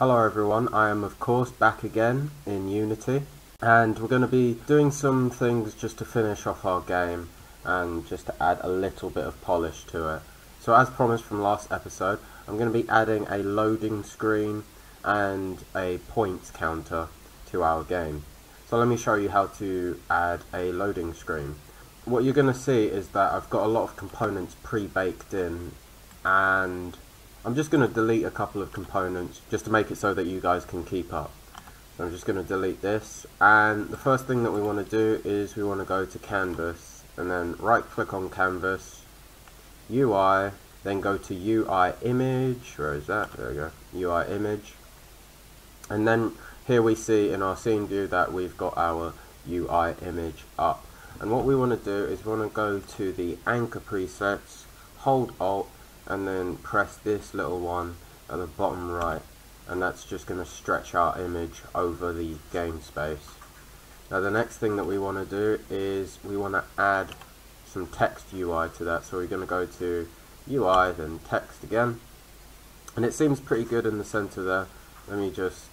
Hello everyone, I am of course back again in Unity and we're going to be doing some things just to finish off our game and just to add a little bit of polish to it. So as promised from last episode, I'm going to be adding a loading screen and a points counter to our game. So let me show you how to add a loading screen. What you're going to see is that I've got a lot of components pre-baked in and I'm just going to delete a couple of components just to make it so that you guys can keep up. So I'm just going to delete this and the first thing that we want to do is we want to go to canvas and then right click on canvas UI then go to UI image where is that? There we go UI image. And then here we see in our scene view that we've got our UI image up. And what we want to do is we want to go to the anchor presets hold alt and then press this little one at the bottom right and that's just going to stretch our image over the game space. Now the next thing that we want to do is we want to add some text UI to that so we're going to go to UI then text again and it seems pretty good in the center there. Let me just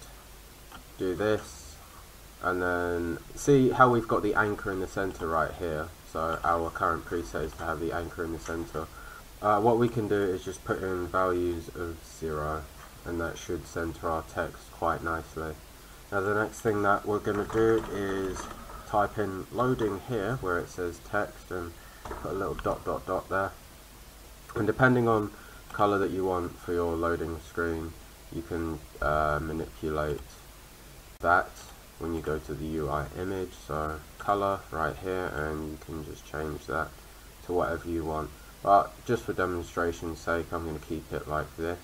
do this and then see how we've got the anchor in the center right here so our current preset is to have the anchor in the center uh, what we can do is just put in values of 0 and that should center our text quite nicely. Now the next thing that we're going to do is type in loading here where it says text and put a little dot dot dot there. And depending on color that you want for your loading screen you can uh, manipulate that when you go to the UI image. So color right here and you can just change that to whatever you want but just for demonstration's sake I'm going to keep it like this.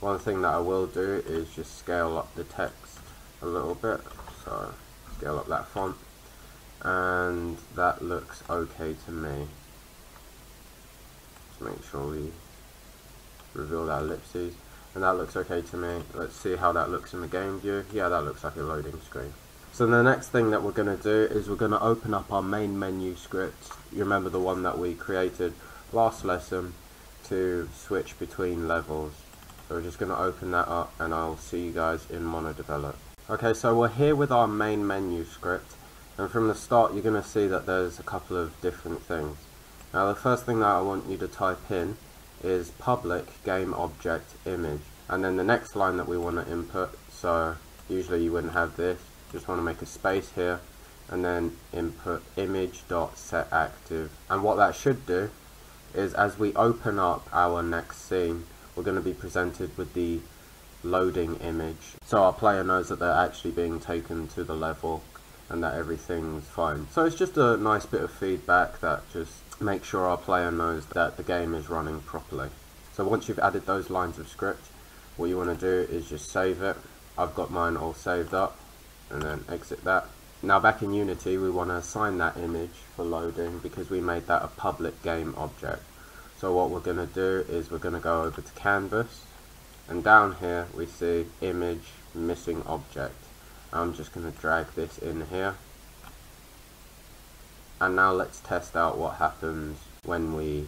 One thing that I will do is just scale up the text a little bit. So scale up that font and that looks okay to me. Just make sure we reveal that ellipses and that looks okay to me. Let's see how that looks in the game view. Yeah, that looks like a loading screen. So the next thing that we're going to do is we're going to open up our main menu script. You remember the one that we created last lesson to switch between levels. So we're just going to open that up and I'll see you guys in MonoDevelop. Okay, so we're here with our main menu script and from the start you're going to see that there's a couple of different things. Now the first thing that I want you to type in is public game object image and then the next line that we want to input so usually you wouldn't have this just want to make a space here and then input image dot set active. And what that should do is as we open up our next scene we're going to be presented with the loading image. So our player knows that they're actually being taken to the level and that everything's fine. So it's just a nice bit of feedback that just makes sure our player knows that the game is running properly. So once you've added those lines of script what you want to do is just save it. I've got mine all saved up and then exit that. Now back in Unity we want to assign that image for loading because we made that a public game object. So what we're going to do is we're going to go over to canvas and down here we see image missing object. I'm just going to drag this in here and now let's test out what happens when we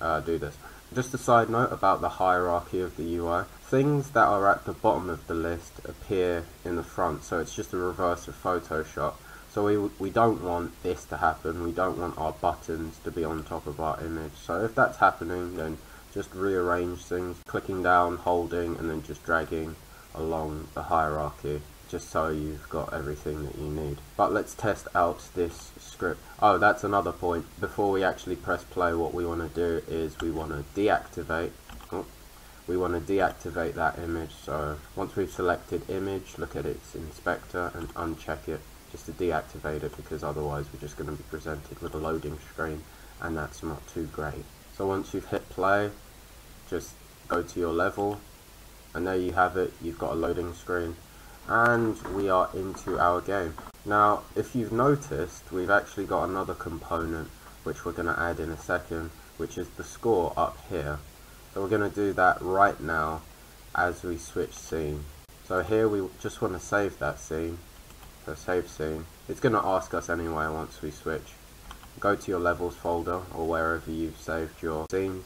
uh, do this. Just a side note about the hierarchy of the UI. Things that are at the bottom of the list appear in the front, so it's just a reverse of Photoshop. So we, we don't want this to happen, we don't want our buttons to be on top of our image. So if that's happening, then just rearrange things, clicking down, holding, and then just dragging along the hierarchy just so you've got everything that you need. But let's test out this script. Oh, that's another point. Before we actually press play, what we want to do is we want to deactivate. Oh, we want to deactivate that image. So once we've selected image, look at its inspector and uncheck it just to deactivate it because otherwise we're just going to be presented with a loading screen and that's not too great. So once you've hit play, just go to your level and there you have it, you've got a loading screen and we are into our game. Now if you've noticed we've actually got another component which we're going to add in a second which is the score up here. So we're going to do that right now as we switch scene. So here we just want to save that scene. So save scene. It's going to ask us anyway once we switch. Go to your levels folder or wherever you've saved your scenes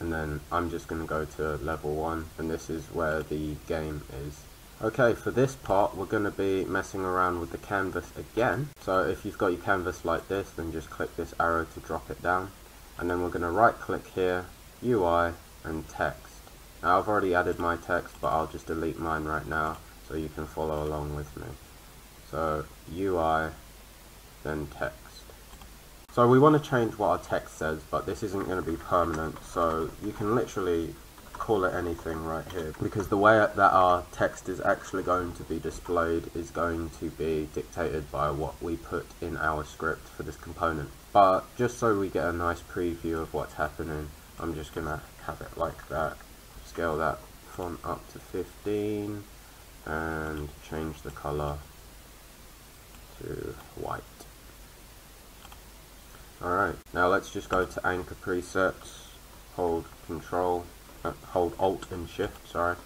and then I'm just going to go to level 1 and this is where the game is. Okay, for this part we're going to be messing around with the canvas again. So if you've got your canvas like this, then just click this arrow to drop it down. And then we're going to right click here, UI, and text. Now I've already added my text, but I'll just delete mine right now so you can follow along with me. So UI, then text. So we want to change what our text says, but this isn't going to be permanent, so you can literally call it anything right here. Because the way that our text is actually going to be displayed is going to be dictated by what we put in our script for this component. But just so we get a nice preview of what's happening I'm just gonna have it like that. Scale that font up to 15 and change the color to white alright now let's just go to anchor presets hold control uh, hold alt and shift sorry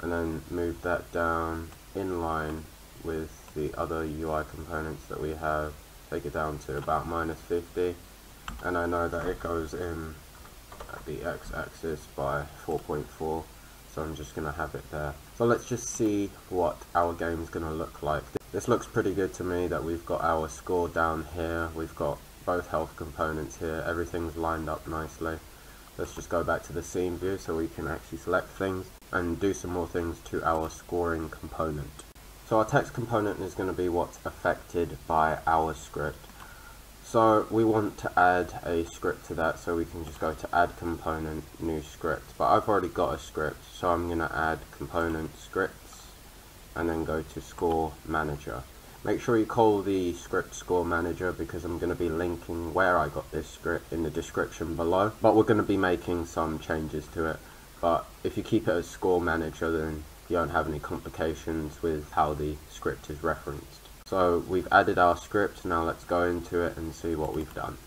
and then move that down in line with the other UI components that we have. Take it down to about minus 50 and I know that it goes in at the x-axis by 4.4 so I'm just gonna have it there. So let's just see what our game's gonna look like. This looks pretty good to me that we've got our score down here. We've got both health components here everything's lined up nicely let's just go back to the scene view so we can actually select things and do some more things to our scoring component. So our text component is going to be what's affected by our script. So we want to add a script to that so we can just go to add component new script but I've already got a script so I'm going to add component scripts and then go to score manager. Make sure you call the script score manager because I'm going to be linking where I got this script in the description below. But we're going to be making some changes to it. But if you keep it as score manager then you don't have any complications with how the script is referenced. So we've added our script, now let's go into it and see what we've done.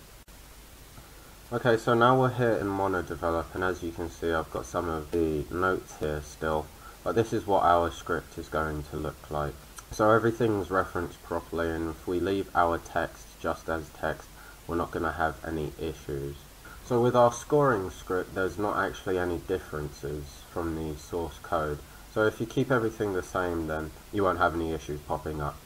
Okay, so now we're here in MonoDevelop and as you can see I've got some of the notes here still. But this is what our script is going to look like. So everything's referenced properly and if we leave our text just as text, we're not going to have any issues. So with our scoring script, there's not actually any differences from the source code. So if you keep everything the same, then you won't have any issues popping up.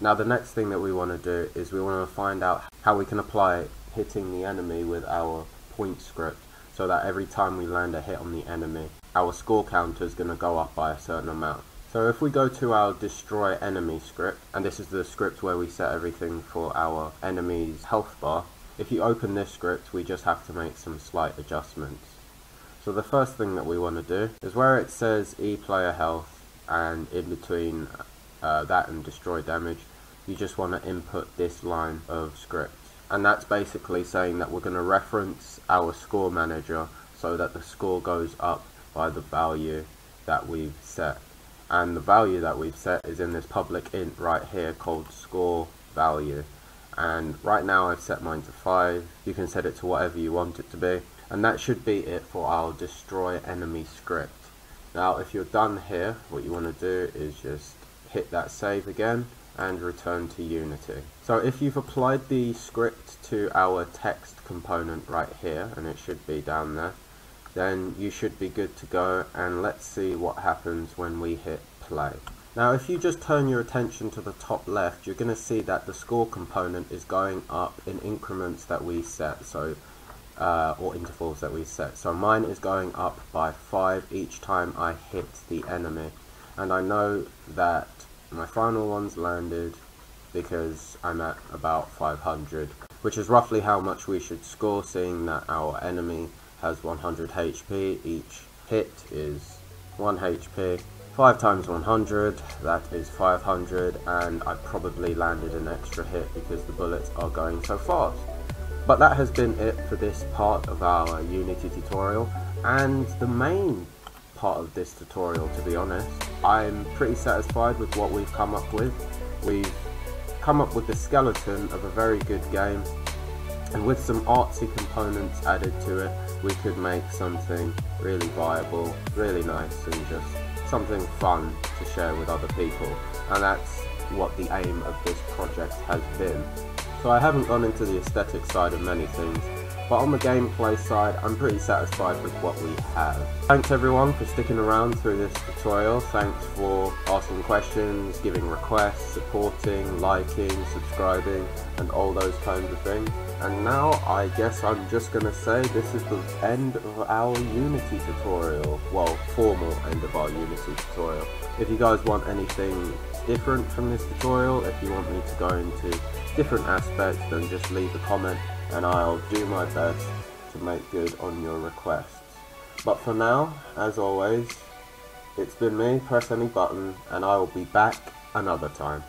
Now the next thing that we want to do is we want to find out how we can apply hitting the enemy with our point script so that every time we land a hit on the enemy, our score counter is going to go up by a certain amount. So if we go to our destroy enemy script, and this is the script where we set everything for our enemy's health bar, if you open this script we just have to make some slight adjustments. So the first thing that we want to do is where it says e player health and in between uh, that and destroy damage, you just want to input this line of script. And that's basically saying that we're going to reference our score manager so that the score goes up by the value that we've set and the value that we've set is in this public int right here called score value. And right now I've set mine to 5 you can set it to whatever you want it to be. And that should be it for our destroy enemy script. Now if you're done here what you want to do is just hit that save again and return to Unity. So if you've applied the script to our text component right here and it should be down there then you should be good to go and let's see what happens when we hit play. Now if you just turn your attention to the top left you're going to see that the score component is going up in increments that we set so uh, or intervals that we set. So mine is going up by 5 each time I hit the enemy and I know that my final one's landed because I'm at about 500 which is roughly how much we should score seeing that our enemy has 100 HP, each hit is 1 HP. 5 times 100, that is 500, and I probably landed an extra hit because the bullets are going so fast. But that has been it for this part of our Unity tutorial, and the main part of this tutorial to be honest. I'm pretty satisfied with what we've come up with. We've come up with the skeleton of a very good game and with some artsy components added to it we could make something really viable, really nice and just something fun to share with other people and that's what the aim of this project has been. So I haven't gone into the aesthetic side of many things but on the gameplay side, I'm pretty satisfied with what we have. Thanks everyone for sticking around through this tutorial. Thanks for asking questions, giving requests, supporting, liking, subscribing, and all those kinds of things. And now I guess I'm just gonna say this is the end of our Unity tutorial. Well, formal end of our Unity tutorial. If you guys want anything different from this tutorial, if you want me to go into different aspects, then just leave a comment and I'll do my best to make good on your requests. But for now, as always, it's been me, press any button, and I will be back another time.